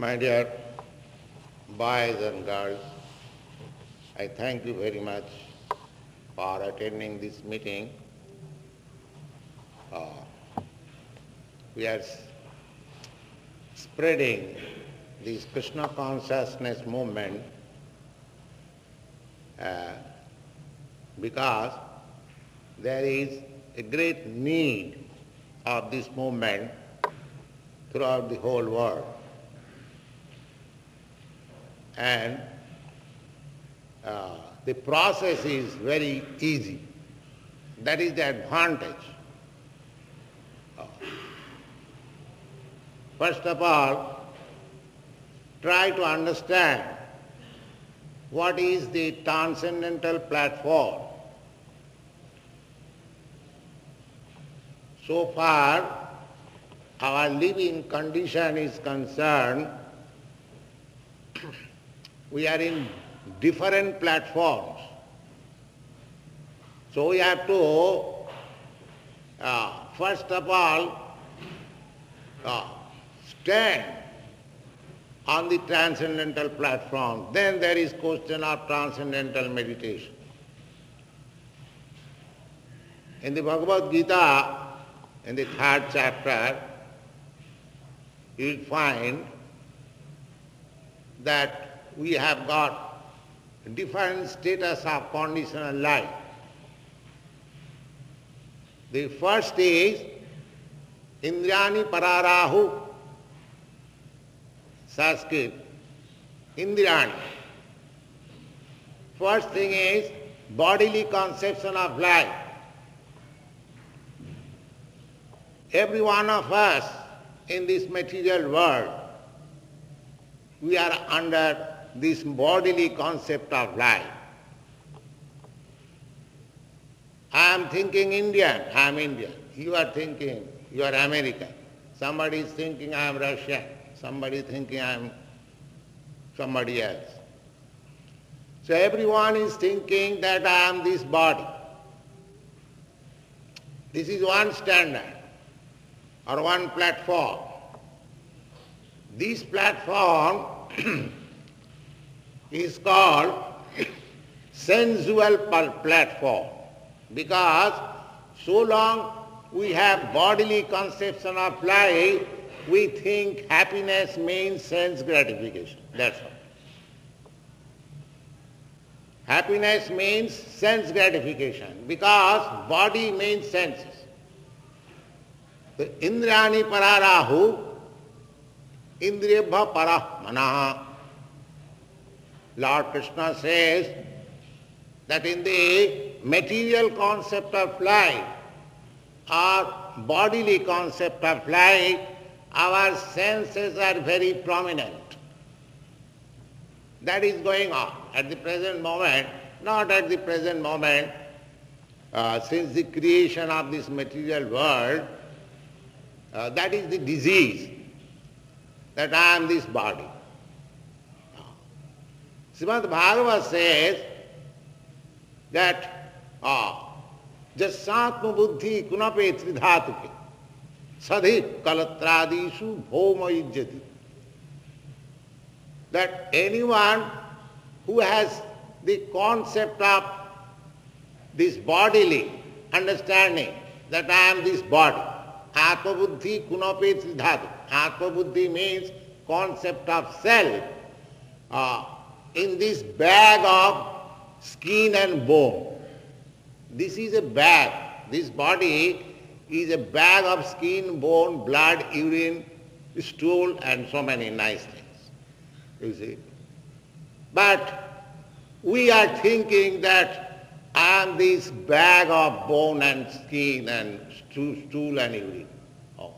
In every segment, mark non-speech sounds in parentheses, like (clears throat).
My dear boys and girls, I thank you very much for attending this meeting. Uh, we are spreading this Krishna consciousness movement uh, because there is a great need of this movement throughout the whole world. And uh, the process is very easy. That is the advantage. Uh, First of all, try to understand what is the transcendental platform. So far, our living condition is concerned, we are in different platforms. So we have to, uh, first of all, uh, stand on the transcendental platform. Then there is question of transcendental meditation. In the Bhagavad Gita, in the third chapter, you will find that we have got different status of conditional life. The first is Indrani Pararahu, Sanskrit, Indrani. First thing is bodily conception of life. Every one of us in this material world, we are under this bodily concept of life. I am thinking Indian, I am Indian. You are thinking you are American. Somebody is thinking I am Russian. Somebody thinking I am somebody else. So everyone is thinking that I am this body. This is one standard or one platform. This platform (clears throat) is called sensual platform because so long we have bodily conception of life, we think happiness means sense gratification. That's all. Happiness means sense gratification because body means senses. The Indrani pararahu, Indriyabha parah manaha. Lord Krishna says that in the material concept of life or bodily concept of life, our senses are very prominent. That is going on at the present moment, not at the present moment, uh, since the creation of this material world, uh, that is the disease, that I am this body. Srimad Bhagavad says that uh, जस्सात्म बुद्धि कुनपे त्रिधातु के सधि कलत्रादिशु भौम इज्जति that anyone who has the concept of this bodily understanding that I am this body, Atma Buddhi Kunape Tridhatu. Atma Buddhi means concept of self uh, in this bag of skin and bone. This is a bag. This body is a bag of skin, bone, blood, urine, stool, and so many nice things. You see. But we are thinking that I am this bag of bone and skin and stool, and urine. Oh.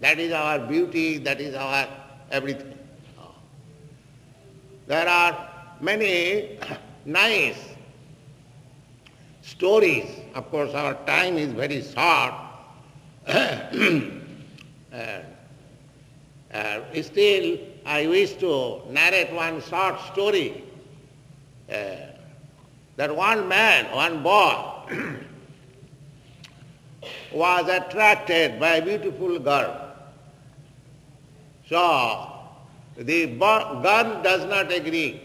That is our beauty, that is our everything. There are many (laughs) nice stories. Of course, our time is very short. (clears throat) uh, uh, still, I wish to narrate one short story. Uh, that one man, one boy, (clears throat) was attracted by a beautiful girl. So the girl does not agree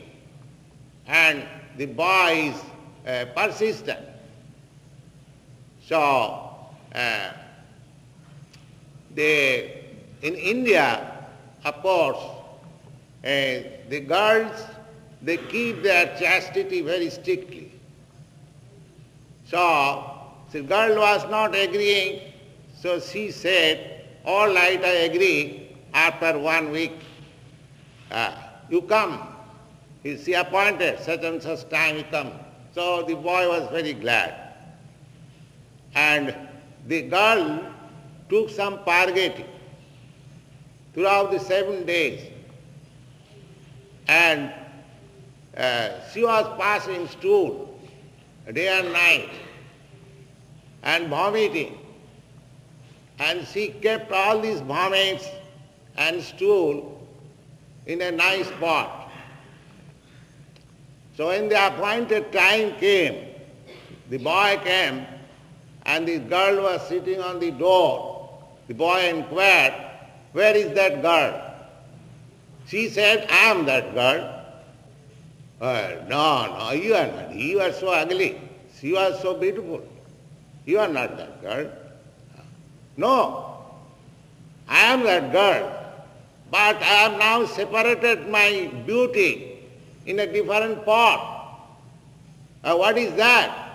and the boy is uh, persistent. So, uh, the, in India, of course, uh, the girls, they keep their chastity very strictly. So, the girl was not agreeing, so she said, all right, I agree, after one week, uh, you come. She appointed such and such time you come. So the boy was very glad. And the girl took some purgati throughout the seven days. And uh, she was passing stool day and night and vomiting. And she kept all these vomits and stool in a nice pot. So when the appointed time came, the boy came and the girl was sitting on the door. The boy inquired, where is that girl? She said, I am that girl. Uh, no, no, you are not. You are so ugly. She was so beautiful. You are not that girl. No, I am that girl. But I have now separated my beauty in a different pot. Uh, what is that?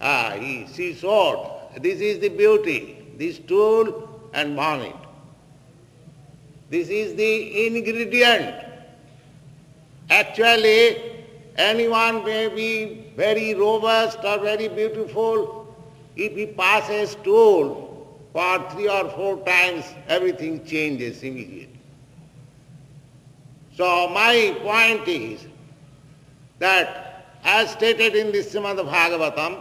Ah, he, she showed. This is the beauty, this tool and vomit. This is the ingredient. Actually, anyone may be very robust or very beautiful. If he passes tool for three or four times, everything changes immediately. So my point is that as stated in the Srimad Bhagavatam,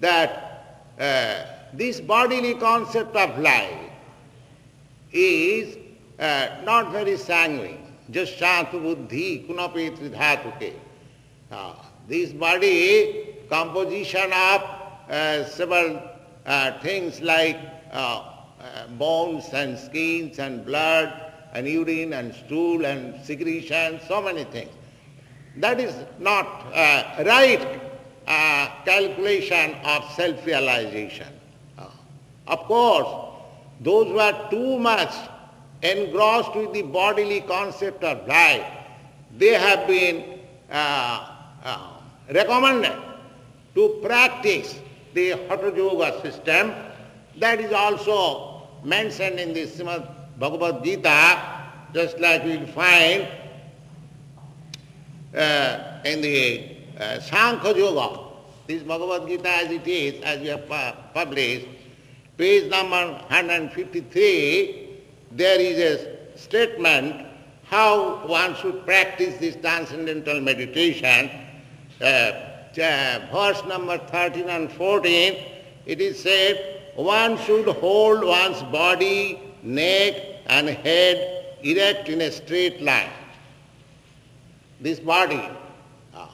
that uh, this bodily concept of life is uh, not very sanguine. Just shantu buddhi kunapi tridhatuke. Uh, this body composition of uh, several uh, things like uh, uh, bones and skins and blood and urine and stool and secretion, so many things. That is not right uh, calculation of self-realization. Uh, of course, those who are too much engrossed with the bodily concept of life, they have been uh, recommended to practice the Hatha Yoga system. That is also mentioned in the Srimad Bhagavad Gita, just like we will find uh, in the uh, Sankhya Yoga. This Bhagavad Gita as it is, as we have pu- published, page number 153, there is a statement how one should practice this transcendental meditation. Uh, verse number 13 and 14, it is said, one should hold one's body, neck and head erect in a straight line. This body, ah,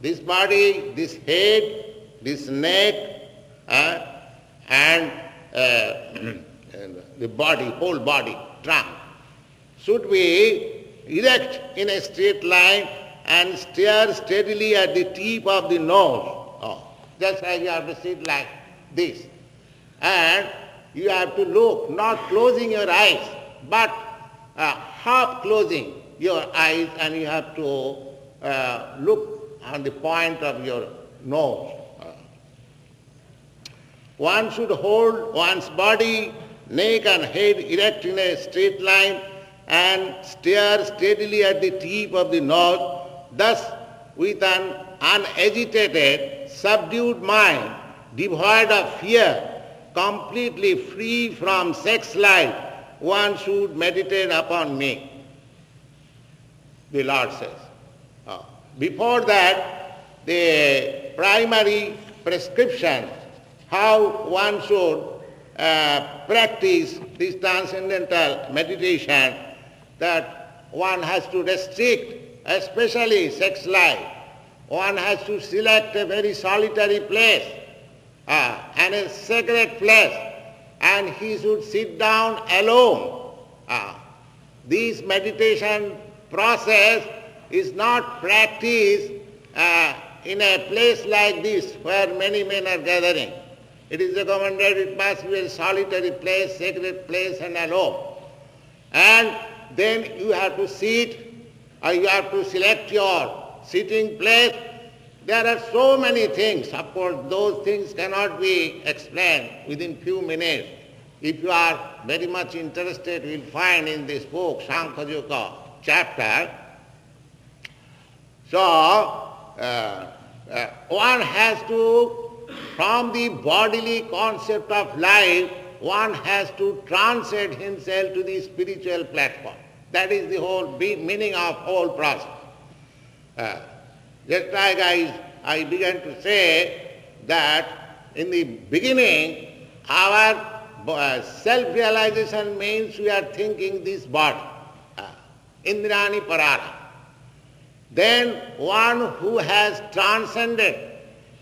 this body, this head, this neck, uh, and, uh, (clears throat) the body, whole body, trunk, should be erect in a straight line and stare steadily at the tip of the nose. Oh, just as you have to sit like this. And you have to look, not closing your eyes, but uh, half closing your eyes and you have to uh, look on the point of your nose. One should hold one's body, neck and head erect in a straight line and stare steadily at the tip of the nose, thus with an unagitated, subdued mind, devoid of fear, completely free from sex life, one should meditate upon me. The Lord says. Uh, Before that, the primary prescription how one should uh, practice this transcendental meditation that one has to restrict, especially sex life. One has to select a very solitary place uh, and a sacred place and he should sit down alone. Uh, this meditation process is not practiced uh, in a place like this where many men are gathering. It is recommended it must be a solitary place, sacred place and alone. And then you have to sit or you have to select your sitting place. There are so many things. Of course, those things cannot be explained within few minutes. If you are very much interested, you will find in this book, Sankhya chapter. So, uh, uh, one has to, from the bodily concept of life, one has to transcend himself to the spiritual platform. That is the whole meaning of whole process. Uh, just like I, I began to say that in the beginning, our uh, self-realization means we are thinking this body, uh, indrani parara. Then one who has transcended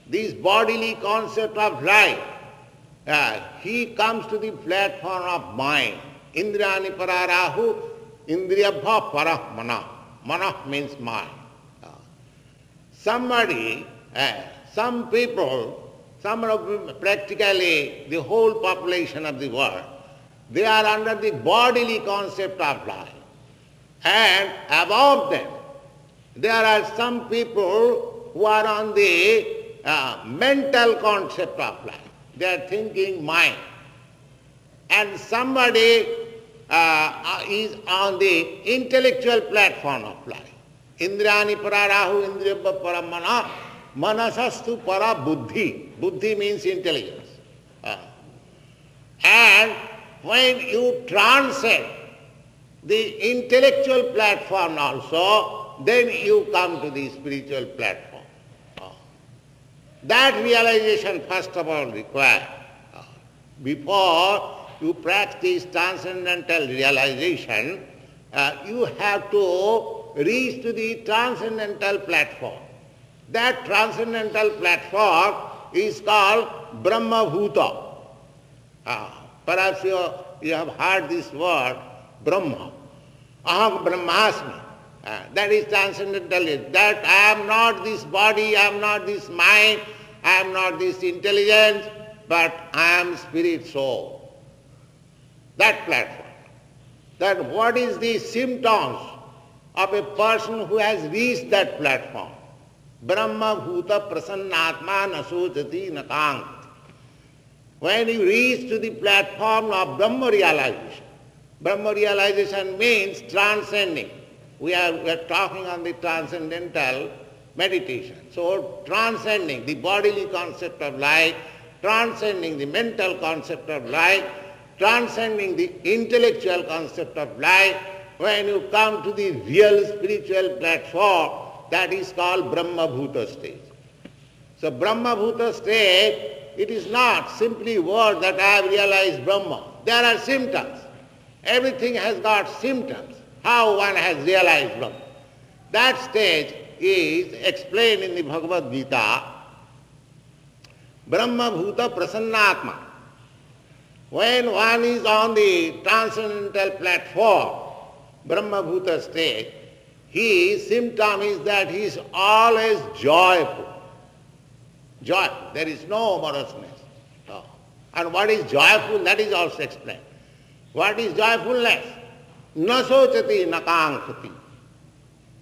this bodily concept of life, uh, he comes to the platform of mind. Indrani pararahu, indriyabha parah mana. Mana means mind. Uh, somebody, uh, some people, some of practically the whole population of the world, they are under the bodily concept of life. And above them, there are some people who are on the uh, mental concept of life. They are thinking mind. And somebody uh, is on the intellectual platform of life. Indrani pararahu indriya paramana manasastu para buddhi. Buddhi means intelligence. Uh, and when you transcend the intellectual platform also, then you come to the spiritual platform. Ah. That realization first of all required. Ah. Before you practice transcendental realization, uh, you have to reach to the transcendental platform. That transcendental platform is called Brahma Bhuta. Ah, perhaps you, you have heard this word, Brahma. Aham Brahmasmi. Uh, that is transcendental. That I am not this body, I am not this mind, I am not this intelligence, but I am spirit soul. That platform. That what is the symptoms of a person who has reached that platform? Brahma bhuta prasannatma nasojati nakang. When you reach to the platform of Brahma realization, Brahma realization means transcending. We are, we are talking on the transcendental meditation. So transcending the bodily concept of life, transcending the mental concept of life, transcending the intellectual concept of life, when you come to the real spiritual platform, that is called Brahma Bhuta stage. So Brahma Bhuta stage, it is not simply word that I have realized Brahma. There are symptoms. Everything has got symptoms how one has realized Brahma. That stage is explained in the Bhagavad Gita. Brahma Bhuta Prasannatma. When one is on the transcendental platform, Brahma Bhuta stage, his symptom is that he is always joyful. Joy. There is no moroseness. No. And what is joyful, that is also explained. What is joyfulness? Nasocati nakankhati.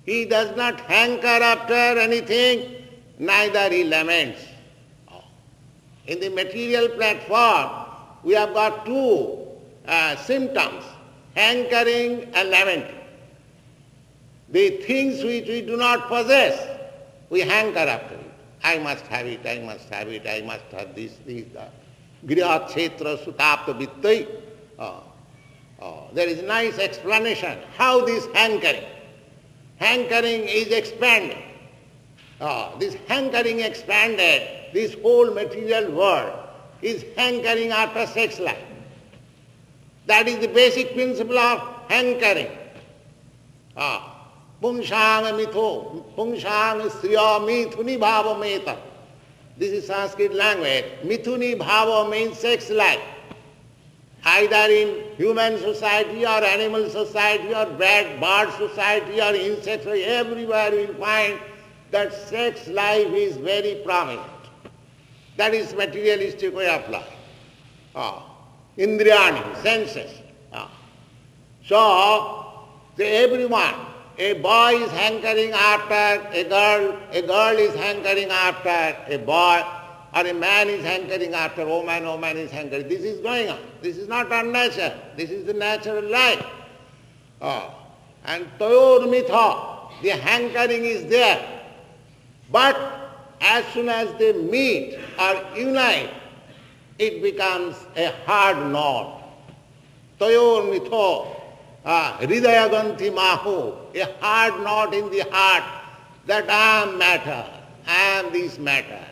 He does not hanker after anything, neither he laments. In the material platform, we have got two uh, symptoms, hankering and lamenting. The things which we do not possess, we hanker after it. I must have it, I must have it, I must have this, this, that. Griha kshetra sutapta vittai. Uh, Oh, there is nice explanation how this hankering. Hankering is expanded. Oh, this hankering expanded, this whole material world is hankering after sex life. That is the basic principle of hankering. Ah, mitho, pungshang striya mithuni bhava meta. This is Sanskrit language. Mithuni bhava means sex life. Either in human society or animal society or bird, bird society or insect, everywhere you will find that sex life is very prominent. That is materialistic way of life. Ah. Indriyani, senses. Ah. So, everyone, a boy is hankering after a girl, a girl is hankering after a boy, or a man is hankering after woman, woman is hankering. This is going on. This is not unnatural. This is the natural life. Oh. And toyor mitha, the hankering is there. But as soon as they meet or unite, it becomes a hard knot. Toyor mitho, hridayaganti maho, a hard knot in the heart that I am matter, I am this matter.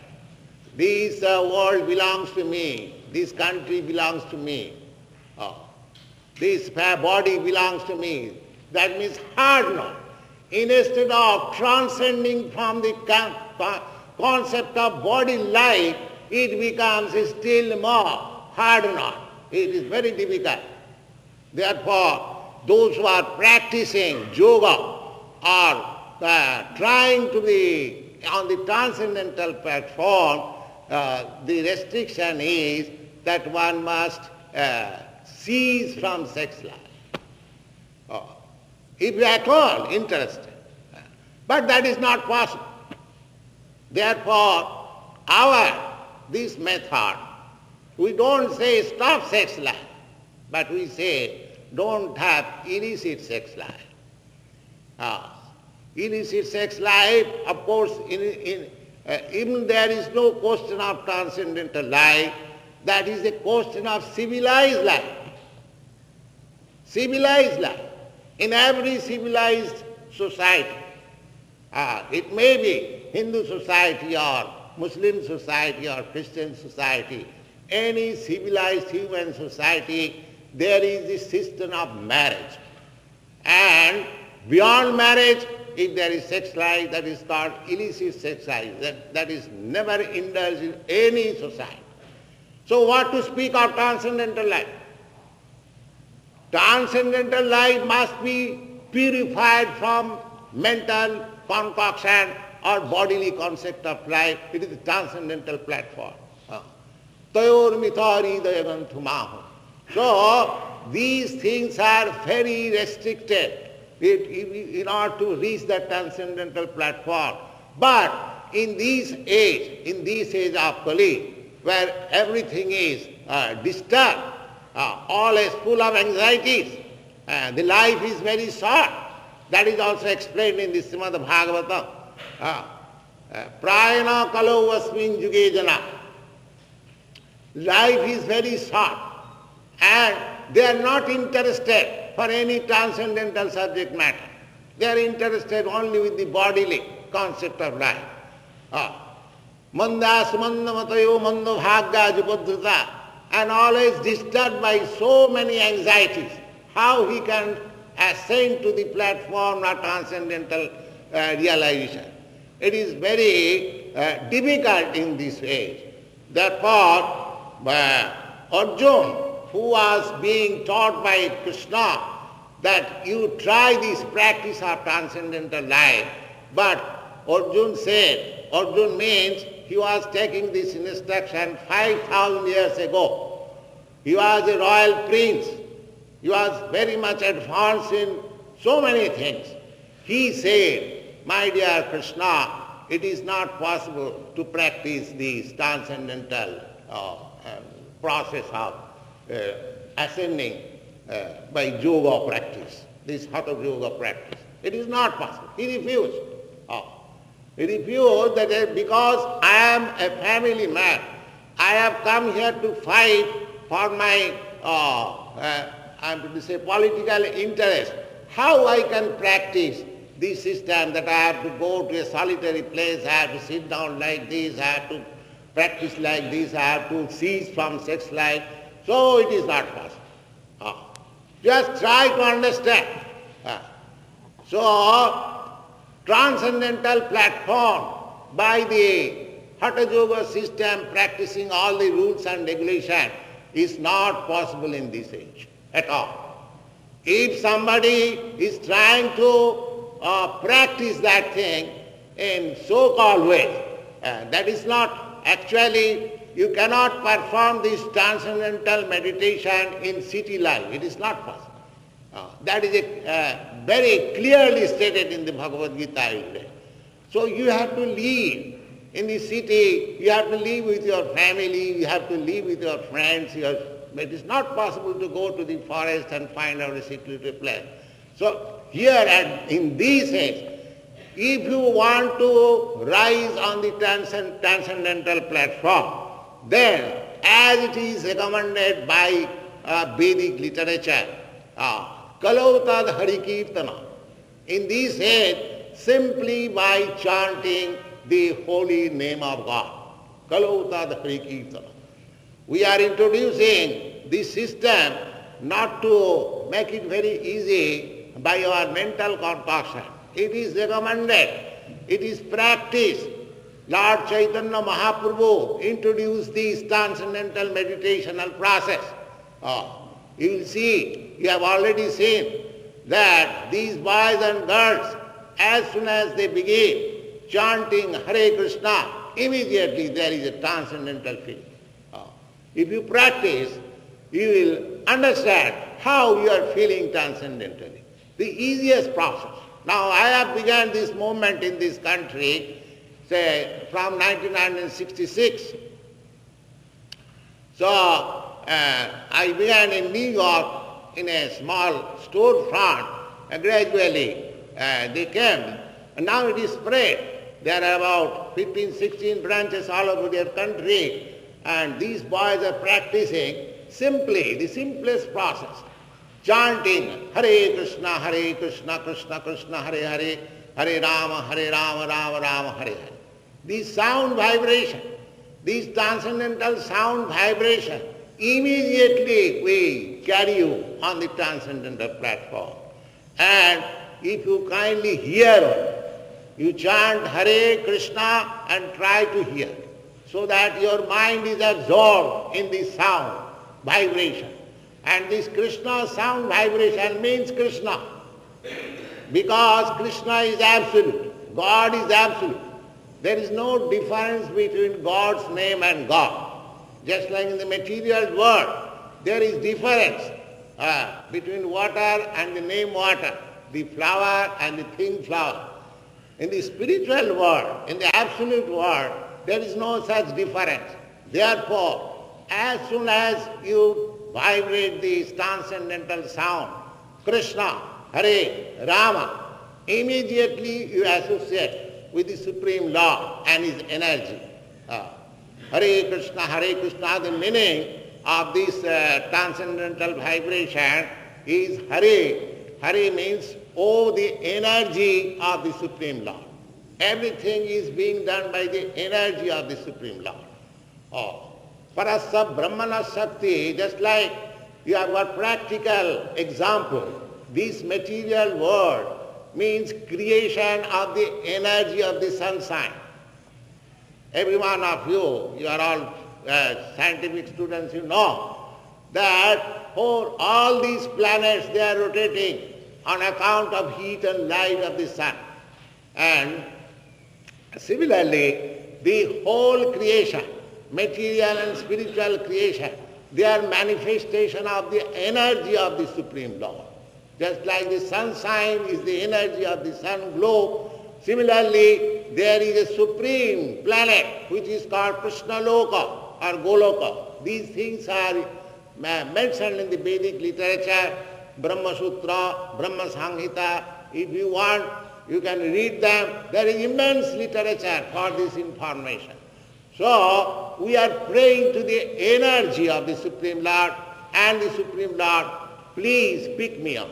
This uh, world belongs to me. This country belongs to me. Oh. This body belongs to me. That means hard knot. Instead of transcending from the concept of body life, it becomes still more hard knot. It is very difficult. Therefore, those who are practicing yoga are uh, trying to be on the transcendental platform uh, the restriction is that one must uh, cease from sex life. Oh. If you at all interested. But that is not possible. Therefore, our, this method, we don't say stop sex life, but we say don't have illicit sex life. Uh, illicit sex life, of course, in, in, uh, even there is no question of transcendental life, that is a question of civilized life. Civilized life. In every civilized society, uh, it may be Hindu society or Muslim society or Christian society, any civilized human society, there is the system of marriage. And beyond marriage, if there is sex life, that is called illicit sex life. That, that is never indulged in any society. So what to speak of transcendental life? Transcendental life must be purified from mental concoction or bodily concept of life. It is the transcendental platform. Tayor mithari dayagantumahu. So these things are very restricted in order to reach that transcendental platform. But in this age, in this age of Kali, where everything is uh, disturbed, uh, all is full of anxieties, uh, the life is very short. That is also explained in the Srimad Bhagavatam. Prayana kalo vasmin juge jana. Life is very short and they are not interested for any transcendental subject matter. They are interested only with the bodily concept of life. Mandas mandamatayo mando bhagya and always disturbed by so many anxieties. How he can ascend to the platform of transcendental uh, realization. It is very uh, difficult in this age. Therefore, uh, Arjuna who was being taught by Krishna that you try this practice of transcendental life. But Arjun said, Arjun means he was taking this instruction 5,000 years ago. He was a royal prince. He was very much advanced in so many things. He said, my dear Krishna, it is not possible to practice this transcendental uh, um, process of uh, ascending uh, by yoga practice, this hatha yoga practice. It is not possible. He refused. Oh. He refused that uh, because I am a family man, I have come here to fight for my, uh, uh, I am to say, political interest. How I can practice this system that I have to go to a solitary place, I have to sit down like this, I have to practice like this, I have to cease from sex life, so it is not possible. Ah. Just try to understand. Ah. So, transcendental platform by the Hatha Yoga system practicing all the rules and regulations, is not possible in this age at all. If somebody is trying to uh, practice that thing in so-called way, uh, that is not actually, you cannot perform this transcendental meditation in city life. It is not possible. Uh, that is a, uh, very clearly stated in the Bhagavad Gita. So you have to live in the city, you have to live with your family, you have to live with your friends. It is not possible to go to the forest and find out a secluded place. So here and in this age, if you want to rise on the transcend, transcendental platform, then as it is recommended by uh, Vedic literature, uh, Kalautad Harikirtana, in this age, simply by chanting the holy name of God. Kalautad Harikirtana. We are introducing this system not to make it very easy by your mental concoction. It is recommended. It is practiced. Lord Chaitanya Mahaprabhu introduced this transcendental meditational process. Oh, you will see, you have already seen that these boys and girls, as soon as they begin chanting Hare Krishna, immediately there is a transcendental feeling. Oh. If you practice, you will understand how you are feeling transcendentally. The easiest process. Now I have begun this movement in this country, say from 1966. So uh, I began in New York in a small storefront. And gradually uh, they came. And now it is spread. There are about 15, 16 branches all over their country. And these boys are practicing simply the simplest process chanting Hare Krishna, Hare Krishna, Krishna Krishna, Hare Hare, Hare Rama, Hare Rama, Rama Rama, Hare Hare. This sound vibration, this transcendental sound vibration, immediately we carry you on the transcendental platform. And if you kindly hear, you chant Hare Krishna and try to hear, so that your mind is absorbed in the sound, vibration. And this Krishna sound vibration means Krishna. Because Krishna is absolute. God is absolute. There is no difference between God's name and God. Just like in the material world, there is difference uh, between water and the name water, the flower and the thing flower. In the spiritual world, in the absolute world, there is no such difference. Therefore, as soon as you vibrate the transcendental sound, Krishna, Hare, Rama, immediately you associate with the Supreme Lord and His energy. Uh, Hare Krishna, Hare Krishna, the meaning of this uh, transcendental vibration is Hare. Hare means, oh, the energy of the Supreme Lord. Everything is being done by the energy of the Supreme Lord. Oh. Parasa Brahmana Shakti, just like you have got practical example, this material world means creation of the energy of the sunshine. Every one of you, you are all uh, scientific students, you know that for all these planets they are rotating on account of heat and light of the sun. And similarly, the whole creation material and spiritual creation, they are manifestation of the energy of the Supreme Lord. Just like the sunshine is the energy of the sun globe, similarly there is a supreme planet which is called Krishnaloka or Goloka. These things are uh, mentioned in the Vedic literature, Brahma Sutra, Brahma Samhita. If you want, you can read them. There is immense literature for this information. So we are praying to the energy of the Supreme Lord and the Supreme Lord, please pick me up.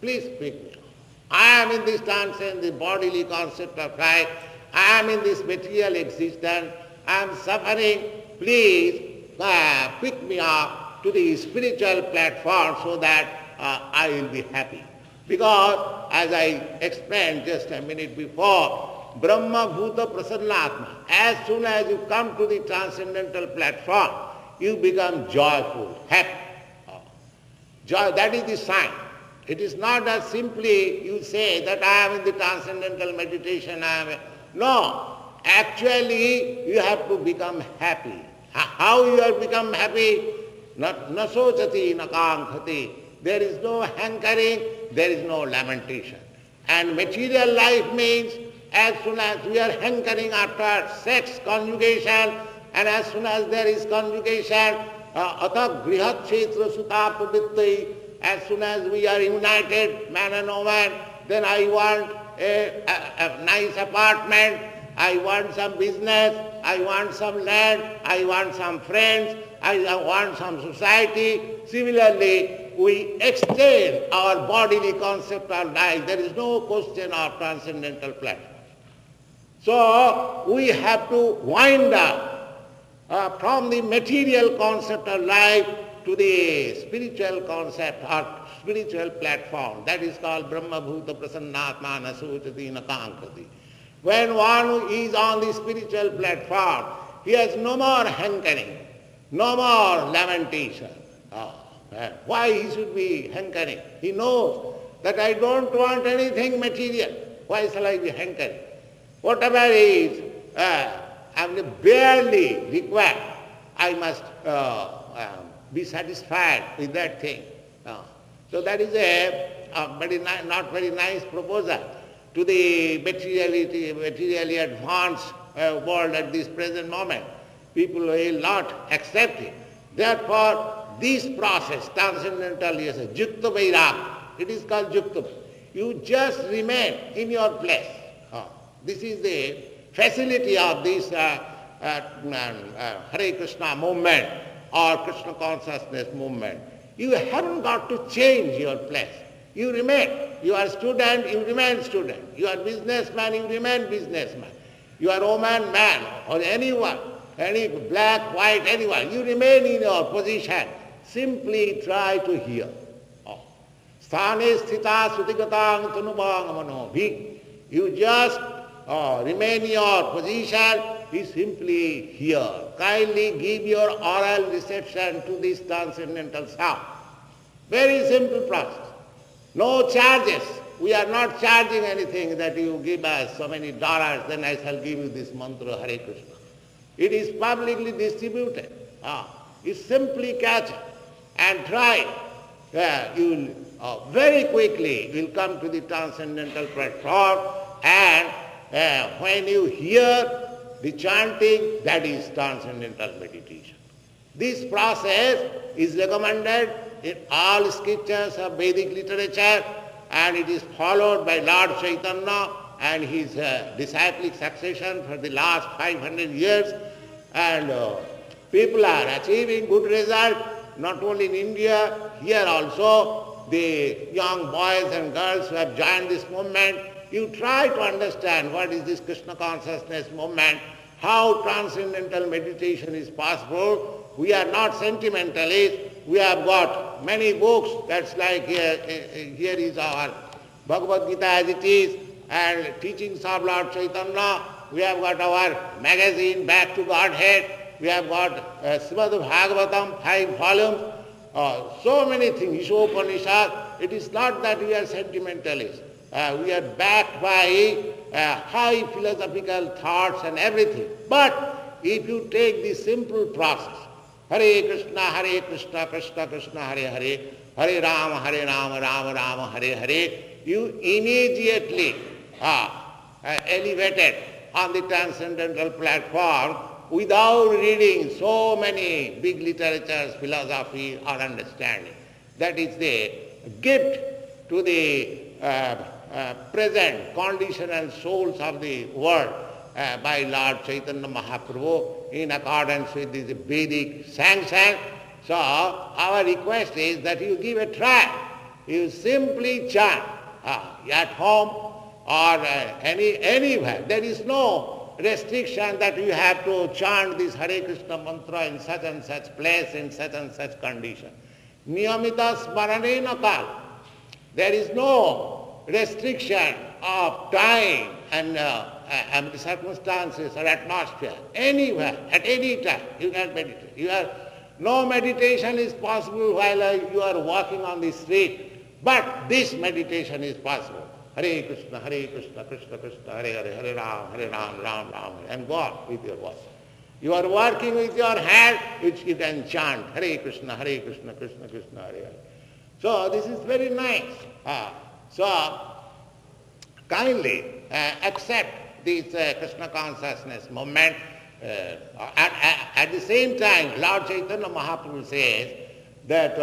Please pick me up. I am in this transcend the bodily concept of life. I am in this material existence. I am suffering. Please uh, pick me up to the spiritual platform so that uh, I will be happy. Because, as I explained just a minute before, Brahma Bhuta Prasannatma. As soon as you come to the transcendental platform, you become joyful, happy. Ah. Joy, that is the sign. It is not as simply you say that I am in the transcendental meditation, I am... No, actually you have to become happy. How you have become happy? Nasocati nakankhati. There is no hankering, there is no lamentation. And material life means as soon as we are hankering after sex, conjugation, and as soon as there is conjugation, uh, atha sutapavittai, as soon as we are united, man and woman, then I want a, a, a nice apartment, I want some business, I want some land, I want some friends, I want some society. Similarly, we extend our bodily concept of life. There is no question of transcendental pleasure. So we have to wind up uh, from the material concept of life to the spiritual concept or spiritual platform. That is called Brahma Bhuta Prasannatma Nasuchati Nakankrati. When one is on the spiritual platform, he has no more hankering, no more lamentation. Oh, why he should be hankering? He knows that I don't want anything material. Why shall I be hankering? Whatever is, uh, I mean, barely required, I must uh, um, be satisfied with that thing. Uh, so that is a, a very not very nice proposal to the materiality, materially advanced uh, world at this present moment. People will not accept it. Therefore, this process, transcendental a jukta vairag. It is called jukta. You just remain in your place. This is the facility of this uh, uh, uh Hare Krishna movement or Krishna consciousness movement. You haven't got to change your place. You remain. You are student, you remain student. You are businessman, you remain businessman. You are woman, man, or anyone, any black, white, anyone. You remain in your position. Simply try to hear. Sthane sthita You just uh, remain your position, is simply here. Kindly give your oral reception to this transcendental sound. Very simple process. No charges. We are not charging anything that you give us so many dollars, then I shall give you this mantra Hare Krishna. It is publicly distributed. Ah, you simply catch and try. Yeah, you will uh, very quickly will come to the transcendental platform and uh, when you hear the chanting, that is transcendental meditation. This process is recommended in all scriptures of Vedic literature and it is followed by Lord Chaitanya and his uh, disciplic succession for the last 500 years and uh, people are achieving good result not only in India, here also the young boys and girls who have joined this movement, you try to understand what is this Krishna consciousness movement, how transcendental meditation is possible. We are not sentimentalists, we have got many books, that's like here, here is our Bhagavad Gita as it is, and teachings of Lord Chaitanya. We have got our magazine, Back to Godhead. We have got uh, Srimad Bhagavatam, five volumes. Uh, so many things, Ishopanishad. It is not that we are sentimentalists. Uh, we are backed by uh, high philosophical thoughts and everything. But if you take the simple process, Hare Krishna, Hare Krishna, Krishna Krishna, Hare Hare, Hare Rama, Hare Rama, Rama Rama, Hare Hare, you immediately are uh, elevated on the transcendental platform without reading so many big literatures, philosophy or understanding. That is the gift to the uh, uh, present condition and souls of the world uh, by Lord Chaitanya Mahaprabhu in accordance with this Vedic sanction. So our request is that you give a try. You simply chant uh, at home or uh, any anywhere. There is no restriction that you have to chant this Hare Krishna mantra in such and such place, in such and such condition. Niyamita smaranena kal. There is no restriction of time and uh, and circumstances or atmosphere, anywhere, at any time, you can meditate. You are No meditation is possible while uh, you are walking on the street, but this meditation is possible. Hare Krishna, Hare Krishna, Krishna Krishna, Hare Hare, Hare Ram, Hare Ram, Ram Ram, and go on with your voice. You are working with your hand, which you can chant, Hare Krishna, Hare Krishna, Krishna Krishna, Hare Hare. So this is very nice. Uh, so kindly uh, accept this uh, Krishna consciousness movement. Uh, at, at, at, the same time, Lord Chaitanya Mahaprabhu says that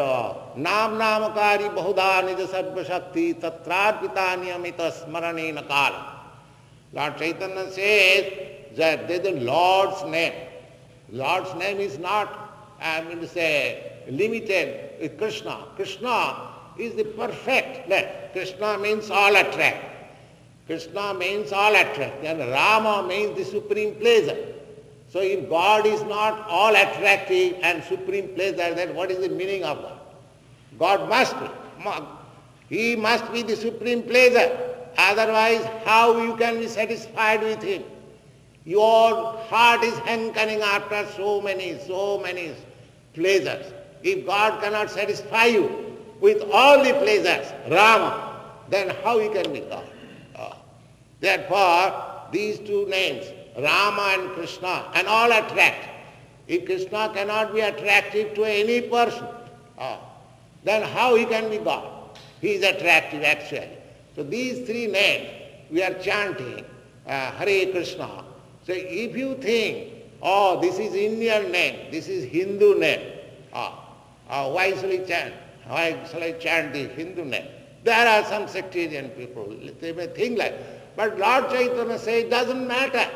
Nam Namakari Bahudha Nija Sarva Shakti Tatrarpita Niyamita Smaranena. Lord Chaitanya says that there is the Lord's name. Lord's name is not, I mean to say, limited with Krishna. Krishna is the perfect. Krishna means all attract. Krishna means all attract. And Rama means the supreme pleasure. So if God is not all attractive and supreme pleasure, then what is the meaning of God? God must be. He must be the supreme pleasure. Otherwise, how you can be satisfied with him? Your heart is hankering after so many, so many pleasures. If God cannot satisfy you with all the pleasures, Rama, then how he can be God? Oh. Therefore, these two names, Rama and Krishna, and all attract. If Krishna cannot be attractive to any person, oh, then how he can be God? He is attractive actually. So these three names we are chanting, uh, Hare Krishna, so if you think, oh, this is Indian name, this is Hindu name, oh, oh, why shall I chant? Why shall I chant the Hindu name? There are some sectarian people, they may think like But Lord Chaitanya says it doesn't matter.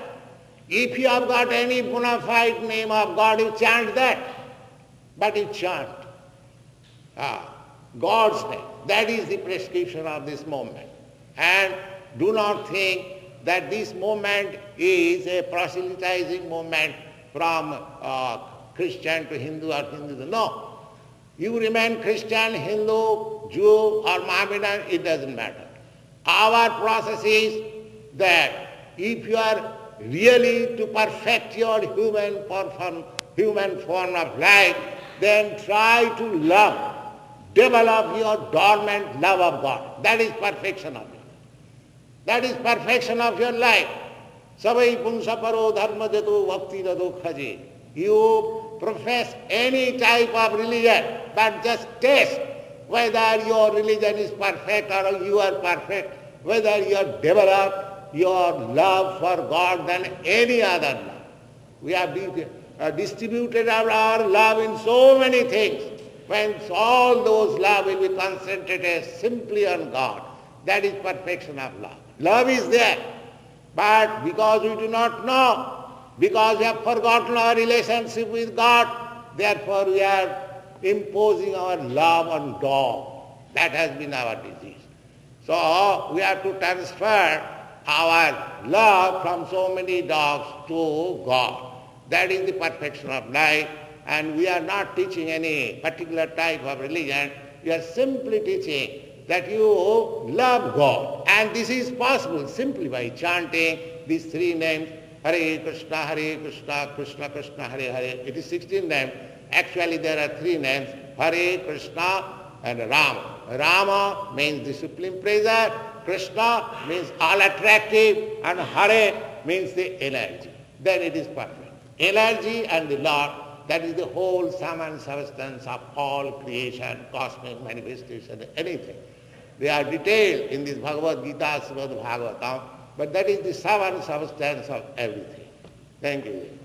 If you have got any bona fide name of God, you chant that. But you chant ah, God's name. That is the prescription of this moment. And do not think that this movement is a proselytizing movement from uh, Christian to Hindu or Hindu no. You remain Christian, Hindu, Jew or Mohammedan, it doesn't matter. Our process is that if you are really to perfect your human form, human form of life, then try to love, develop your dormant love of God. That is perfection of that is perfection of your life. You profess any type of religion, but just test whether your religion is perfect or you are perfect, whether you have developed your love for God than any other love. We have uh, distributed our love in so many things. When all those love will be concentrated simply on God, that is perfection of love. Love is there. But because we do not know, because we have forgotten our relationship with God, therefore we are imposing our love on dog. That has been our disease. So we have to transfer our love from so many dogs to God. That is the perfection of life. And we are not teaching any particular type of religion. We are simply teaching that you love God. And this is possible simply by chanting these three names, Hare Krishna, Hare Krishna, Krishna Krishna, Hare Hare. It is 16 names. Actually there are three names, Hare Krishna and Rama. Rama means the supreme pleasure, Krishna means all attractive, and Hare means the energy. Then it is perfect. Energy and the Lord, that is the whole sum and substance of all creation, cosmic manifestation, anything. They are detailed in this Bhagavad Gita, Srimad Bhagavatam, but that is the sum substance of everything. Thank you very much.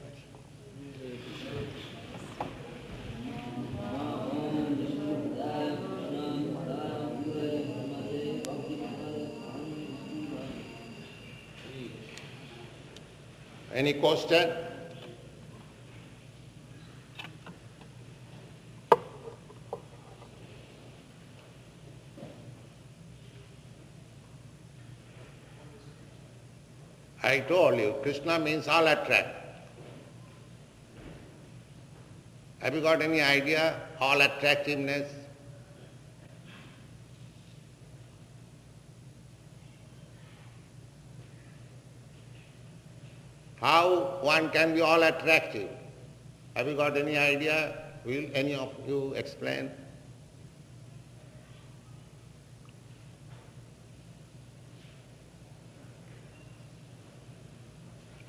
Any question? I told you, Krishna means all attract. Have you got any idea? All attractiveness? How one can be all attractive? Have you got any idea? Will any of you explain?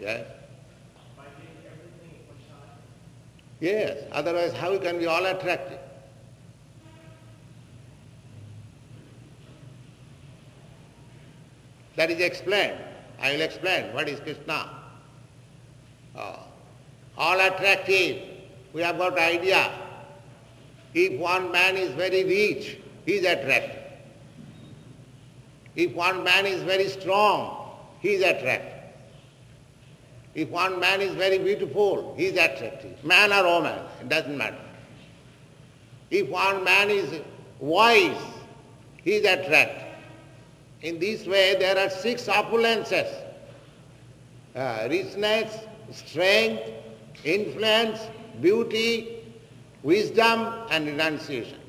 Yes? Yes, otherwise how can we all attractive? That is explained. I will explain what is Krishna. Uh, all attractive. We have got idea. If one man is very rich, he is attractive. If one man is very strong, he is attractive. If one man is very beautiful, he is attractive. Man or woman, it doesn't matter. If one man is wise, he is attractive. In this way, there are six opulences. Uh, richness, strength, influence, beauty, wisdom and renunciation.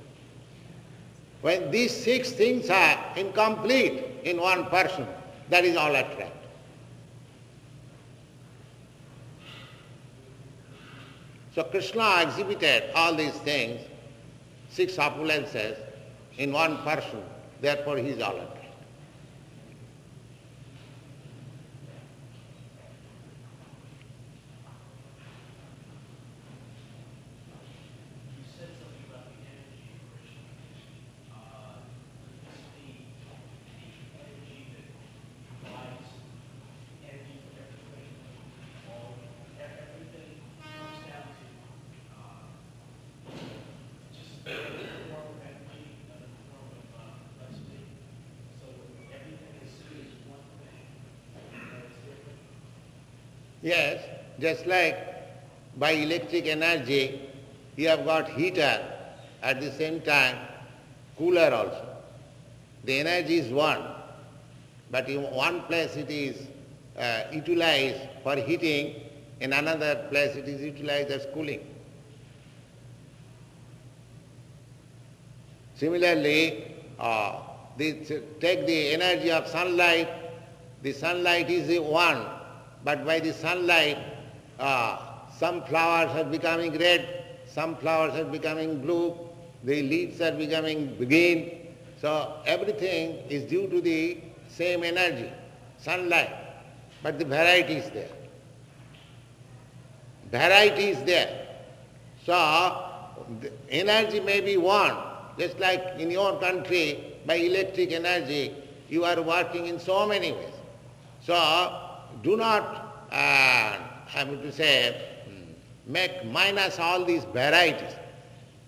When these six things are incomplete in one person, that is all attractive. So Krishna exhibited all these things, six opulences, in one person. Therefore he is all Yes, just like by electric energy, you have got heater, at the same time cooler also. The energy is one, but in one place it is uh, utilized for heating, in another place it is utilized as cooling. Similarly, uh, take the energy of sunlight, the sunlight is one, but by the sunlight, uh, some flowers are becoming red, some flowers are becoming blue, the leaves are becoming green. So everything is due to the same energy, sunlight, but the variety is there. Variety is there. So the energy may be one, just like in your country, by electric energy, you are working in so many ways. So do not, uh, I mean to say, make minus all these varieties.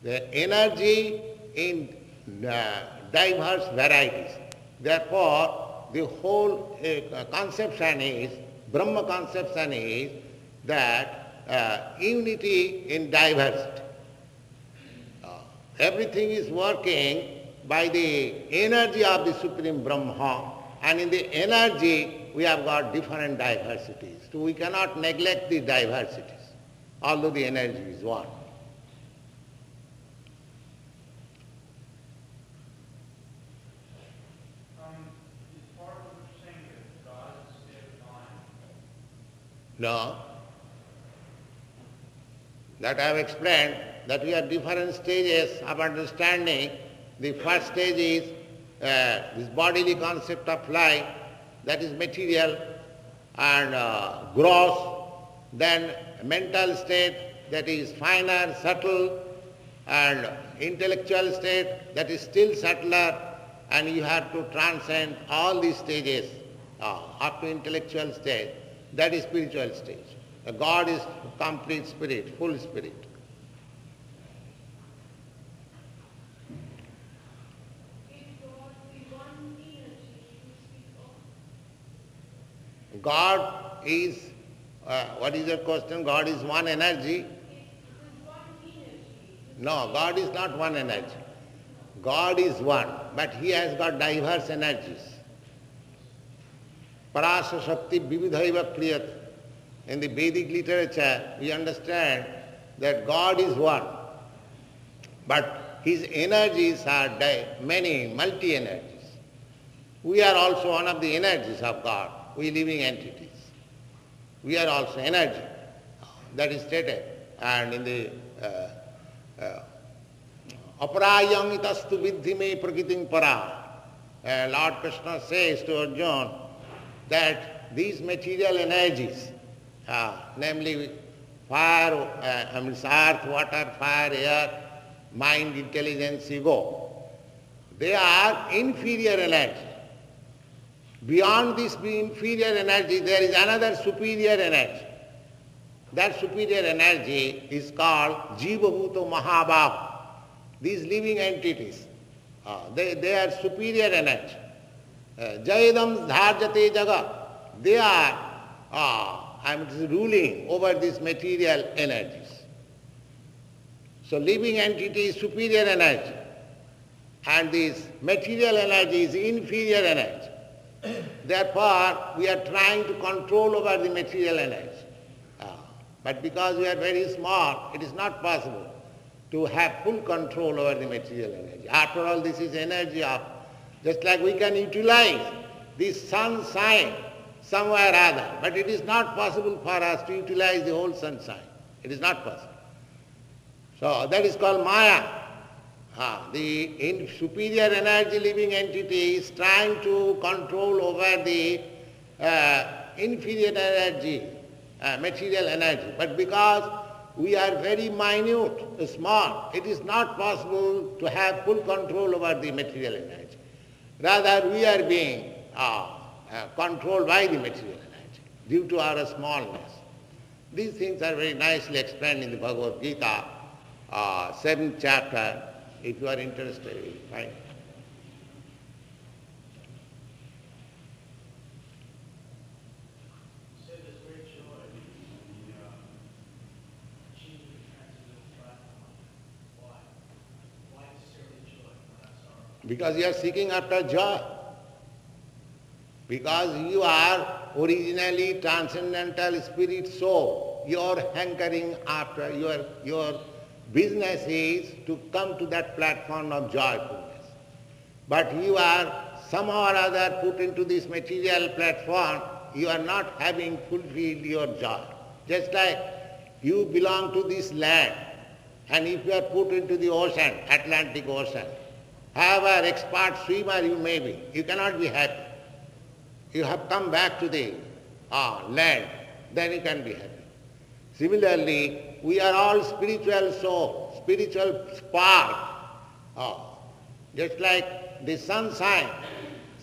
The energy in uh, diverse varieties. Therefore, the whole uh, conception is, Brahma conception is that uh, unity in diversity. Uh, everything is working by the energy of the Supreme Brahma and in the energy we have got different diversities. So we cannot neglect the diversities, although the energy is one. No. That I have explained that we have different stages of understanding. The first stage is uh, this bodily concept of life, that is material and uh, gross. Then mental state, that is finer, subtle, and intellectual state, that is still subtler, and you have to transcend all these stages uh, up to intellectual state. That is spiritual stage. God is complete spirit, full spirit. God is, uh, what is your question? God is one energy? No, God is not one energy. God is one, but He has got diverse energies. Parasa Shakti Vividhaiva Kriyat. In the Vedic literature, we understand that God is one, but His energies are many, multi-energies. We are also one of the energies of God we living entities. We are also energy. That is stated. And in the uh, uh, Aparayam itastu vidhi me para. Uh, Lord Krishna says to Arjuna that these material energies, uh, namely fire, uh, I mean earth, water, fire, air, mind, intelligence, ego, they are inferior energy. Beyond this inferior energy, there is another superior energy. That superior energy is called Jiva Bhuto Mahabaho. These living entities, uh, they, they are superior energy. Uh, Jayadam Dharyate Jagat, they are uh, I'm ruling over these material energies. So living entity is superior energy and this material energy is inferior energy. Therefore, we are trying to control over the material energy. Uh, but because we are very small, it is not possible to have full control over the material energy. After all, this is energy of, just like we can utilize this sunshine somewhere or other, but it is not possible for us to utilize the whole sunshine. It is not possible. So that is called Maya. Ah, the superior energy living entity is trying to control over the uh, inferior energy, uh, material energy. But because we are very minute, small. It is not possible to have full control over the material energy. Rather, we are being uh, uh, controlled by the material energy due to our smallness. These things are very nicely explained in the Bhagavad Gita, uh, seventh chapter. If you are interested, you will find. Because you are seeking after joy. Because you are originally transcendental spirit soul. You are hankering after, your, your business is to come to that platform of joyfulness. But you are somehow or other put into this material platform, you are not having fulfilled your joy. Just like you belong to this land, and if you are put into the ocean, Atlantic Ocean, However expert swimmer you may be, you cannot be happy. You have come back to the uh, land, then you can be happy. Similarly, we are all spiritual soul, spiritual spark. Uh, just like the sunshine.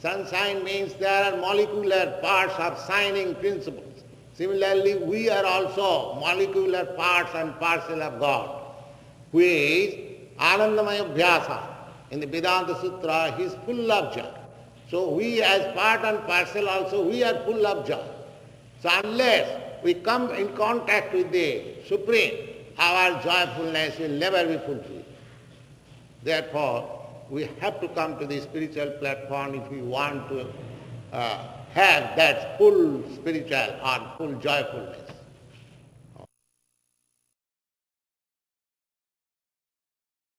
Sunshine means there are molecular parts of shining principles. Similarly, we are also molecular parts and parcel of God, which Anandamaya Bhyasa. In the Vedanta Sutra, he is full of joy. So we as part and parcel also, we are full of joy. So unless we come in contact with the Supreme, our joyfulness will never be fulfilled. Therefore, we have to come to the spiritual platform if we want to uh, have that full spiritual or full joyfulness.